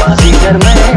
वासीगर मैं